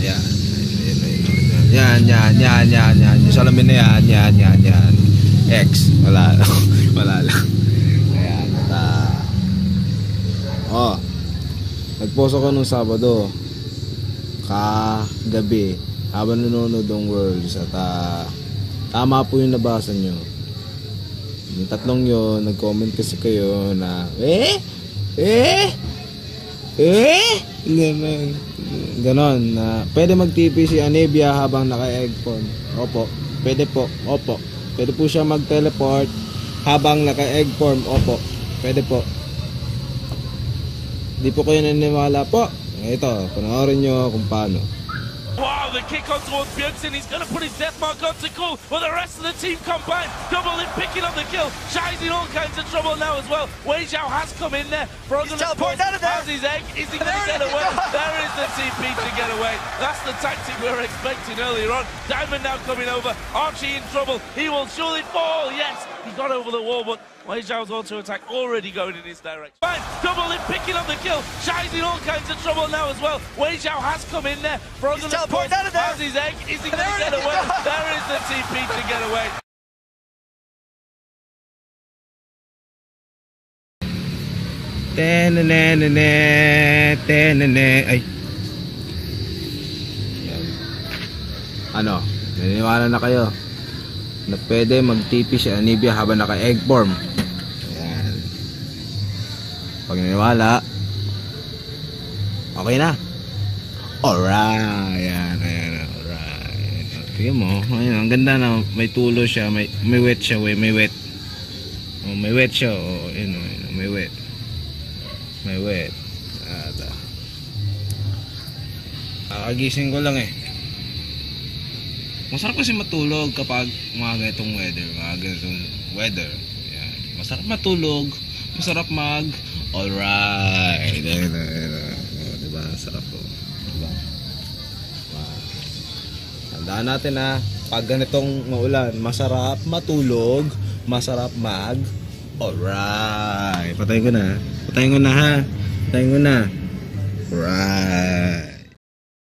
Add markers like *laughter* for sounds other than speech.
yan, yan, yan, yan, yan. Yung salamin na yan, yan, yan, yan. X. Wala lang. *laughs* Wala lang. Ayan. At, ah, oh. Nagpost ako nung Sabado. Kagabi. Habang nanonood ng Worlds. At ah, tama po yung nabasa nyo. Yung tatlong yun, nag-comment kasi kayo na, eh? Eh? Eh? Ganon. Ganon. Na, pwede mag-TP si Anebia habang naka-eggphone. Opo. Pwede po. Opo. Pwede po siya mag-teleport habang naka-egg. Opo. Pwede po. Di po kayo naniniwala po. Ito, panoorin nyo kung paano. The kick on towards Björksen. He's going to put his death mark on to cool. Will the rest of the team combine? Double in picking up the kill. Shy's in all kinds of trouble now as well. Wei Zhao has come in there. Frozen He's out of there. has his egg. Is he going to get away? *laughs* there is the TP to get away. That's the tactic we were expecting earlier on. Diamond now coming over. Archie in trouble. He will surely fall. Yes, he got over the wall, but Wei Zhao's auto attack already going in his direction. Fine, double in picking up the kill. Shy's in all kinds of trouble now as well. Wei Zhao has come in there. Frozen He's teleporting out of there. has his egg. Is he going *laughs* to get away? there is the TP to get away. Tenenene, tenene. Ay. Yan. Ano? Naniniwala na kayo na pwede mag-TP si Anibia habang naka-egg form. Ayan. Pag naniwala, okay na. Alright. Ayan, ayan, alright. Tingnan mo, ayan, ang ganda na. May tulo siya, may, may wet siya, may, may wet. Oh, may wet siya, oh, yun, oh, yun, oh, may wet. May wet. At, ah. Kakagising ko lang eh. Masarap kasi matulog kapag mga ganitong weather, mga ganitong weather. Yan. Masarap matulog, masarap mag alright. Ayan, ayan, ayan. Oh, diba? Sarap po. Diba? Wow. Tandaan natin na pag ganitong maulan, masarap matulog, masarap mag alright. Patayin ko na. Patayin ko na ha. Patayin ko na. Right.